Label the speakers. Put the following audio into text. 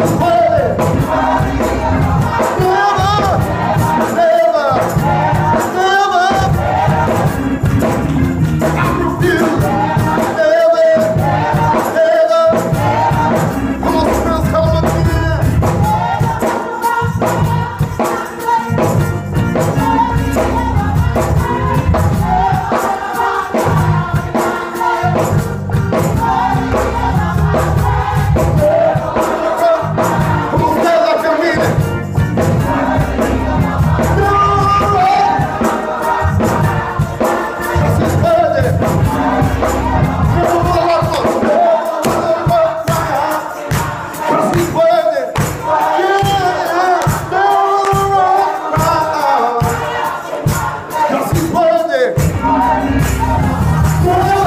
Speaker 1: 아, Whoa!